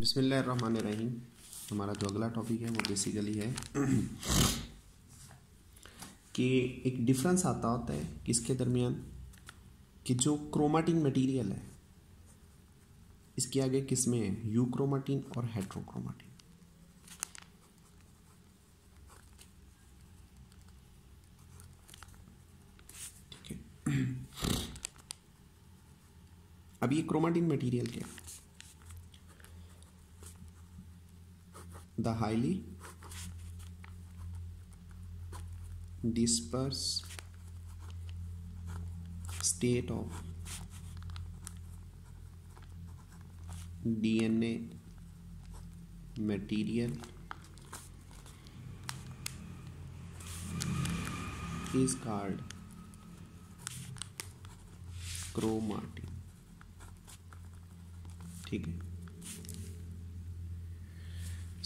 बिसमीम हमारा जो अगला टॉपिक है, वो बेसिकली है कि एक डिफरेंस आता होता है किसके दरमियान? कि जो क्रोमाटिन मटेरियल है, इसके आगे किसमें है यू क्रोमाटिन और हेट्रोक्रोमाटिन अब ये क्रोमाटिन मटेरियल क्या है? The highly dispersed state of DNA material is called chromatin ठीक है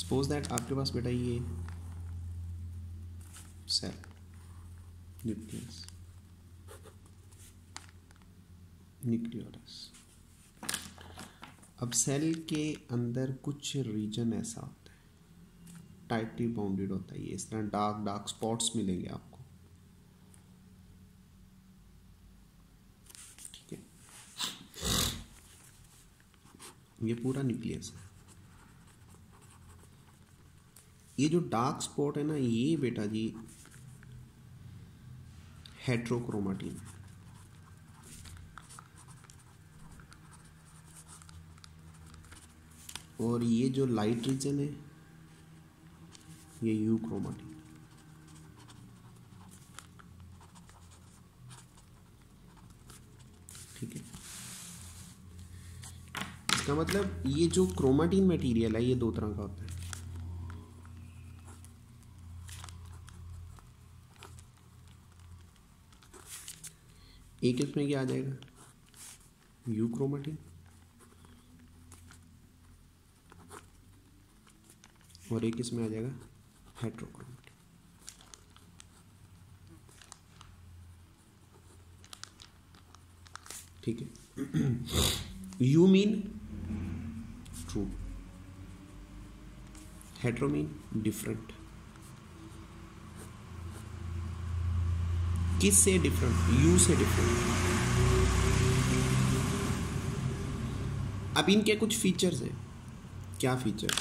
सपोज़ दैट आपके पास बेटा ये सेल। न्यूक्लियस न्यूक्लियोरस अब सेल के अंदर कुछ रीजन ऐसा होता है। टाइटली बाउंडेड होता है ये। इस तरह डार्क डार्क स्पॉट्स मिलेंगे आपको। ठीक है? ये पूरा न्यूक्लियस है। ये जो डार्क स्पॉट है ना, ये बेटा जी हेट्रोक्रोमाटिन और ये जो लाइट रीजन है, ये यू क्रोमाटिन ठीक है? इसका मतलब ये जो क्रोमाटिन मटेरियल है, ये दो तरह का होता है। एक इसमें क्या आ जाएगा? यू क्रोमाटिन और एक इसमें आ जाएगा? हेट्रोक्रोमाटिन ठीक है। You mean true hetero mean different किस से डिफरेंट यू से डिफरेंट अब इनके कुछ फीचर्स है। क्या फीचर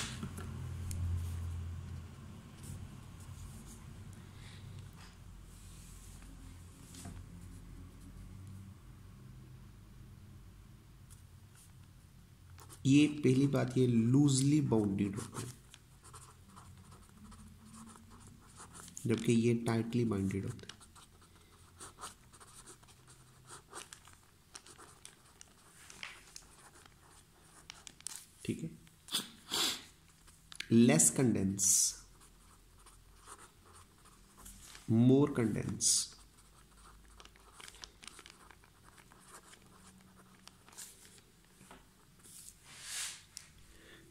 ये पहली बात, ये लूजली बाउंडेड होते हैं। जबकि ये टाइटली बाउंडेड होते हैं। ठीक है? लेस कंडेंस मोर कंडेंस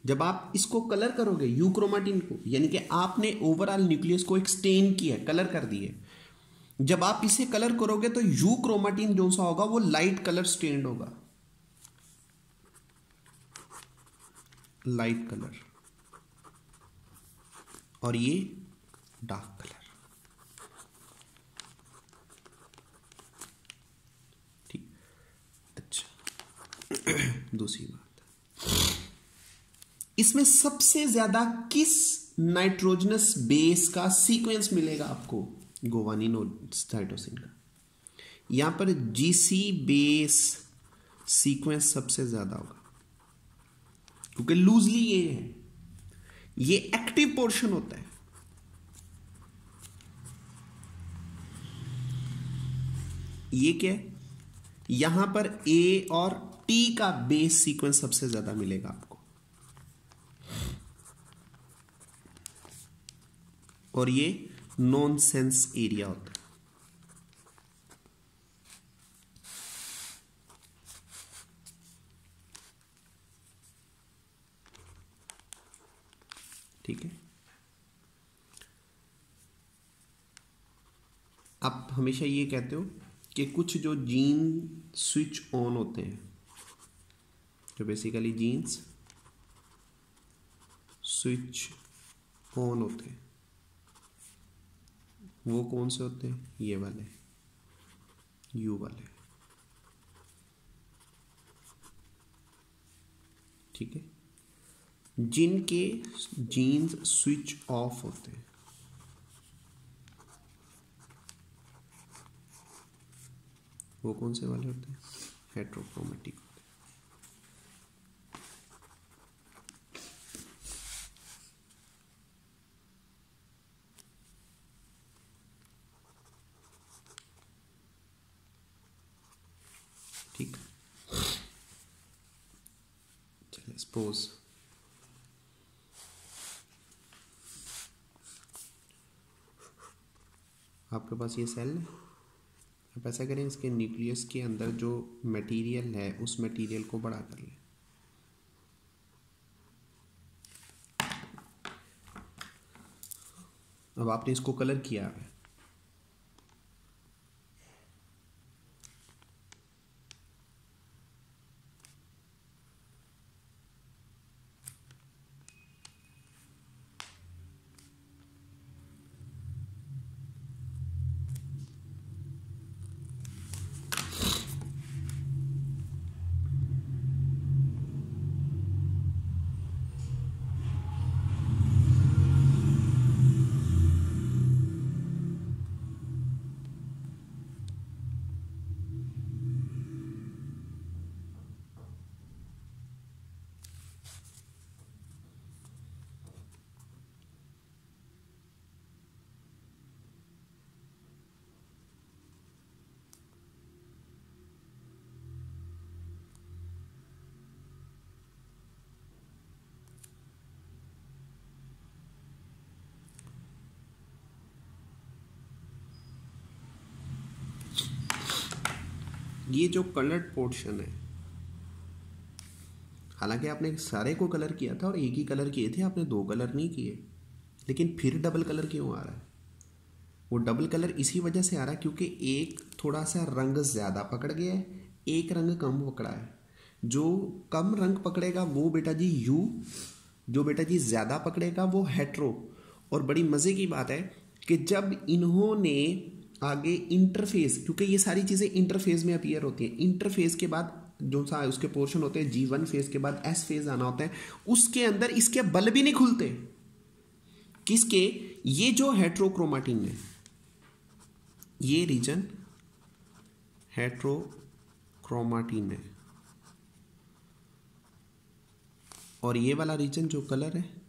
जब आप इसको कलर करोगे यू क्रोमाटिन को, यानी कि आपने ओवरऑल न्यूक्लियस को एक स्टेन किया कलर कर दिए जब आप इसे कलर करोगे तो यू क्रोमाटिन जो सा होगा, वो लाइट कलर स्टेन्ड होगा। लाइट कलर और ये डार्क कलर। ठीक? अच्छा। दूसरी बात। इसमें सबसे ज़्यादा किस नाइट्रोजनस बेस का सीक्वेंस मिलेगा आपको गोवानिन साइटोसिन का? यहाँ पर जीसी बेस सीक्वेंस सबसे ज़्यादा होगा। क्योंकि लूजली ये है। ये एक्टिव पोर्शन होता है। ये क्या है? यहाँ पर ए और टी का बेस सीक्वेंस सबसे ज़्यादा मिलेगा आपको। और ये नॉन सेंस एरिया होता है है। आप हमेशा ये कहते हो कि कुछ जो जीन स्विच ऑन होते हैं, जो बेसिकली जीन्स स्विच ऑन होते हैं, वो कौन से होते हैं? ये वाले, यू वाले। ठीक है? जिनके जीन्स स्विच ऑफ़ होते हैं। वो कौन से वाले होते हैं? हेट्रोक्रोमेटिक होते आपके पास ये सेल है? आप ऐसा करें, इसके न्यूक्लियस के अंदर जो मटेरियल है, उस मटेरियल को बड़ा कर लें। अब आपने इसको कलर किया है। ये जो कलर्ड पोर्शन है, हालाँकि आपने सारे को कलर किया था और एक ही कलर किए थे, आपने दो कलर नहीं किए। लेकिन फिर डबल कलर क्यों आ रहा है? वो डबल कलर इसी वजह से आ रहा है क्योंकि एक थोड़ा सा रंग ज़्यादा पकड़ गया है, एक रंग कम पकड़ा है। जो कम रंग पकड़ेगा वो बेटा जी यू, जो बेटा जी ज़्यादा पकड़ेगा वो हेट्रो और बड़ी मज़े की बात है कि जब इन्होंने आगे इंटरफेस क्योंकि ये सारी चीज़ें इंटरफेस में अपियर होती हैं। इंटरफेस के बाद जो सा उसके पोर्शन होते हैं जी वन फ़ेज़ के बाद एस फ़ेज़ आना होता है। उसके अंदर इसके बल भी नहीं खुलते। किसके? ये जो हेट्रोक्रोमाटिन है, ये रीजन हेट्रोक्रोमाटिन है। और ये वाला रीजन जो कलर है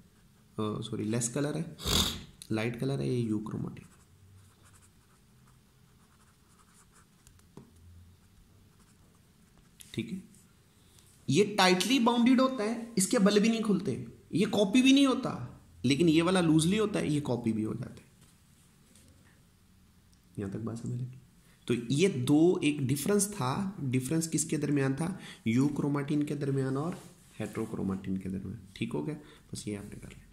सॉरी लेस कलर है लाइट कलर है, ये यूक्रोमाटिन ठीक है? ये टाइटली बाउंडेड होता है, इसके बल भी नहीं खुलते। ये कॉपी भी नहीं होता, लेकिन ये वाला लूजली होता है, ये कॉपी भी हो जाता है। यहाँ तक बात समझ लगी? तो ये दो एक डिफरेंस था। डिफरेंस किसके दरमियान था? यू क्रोमाटिन के दरमियान और हेट्रोक्रोमाटिन के दरमियान। ठीक हो गया? बस ये आपने कर लिया।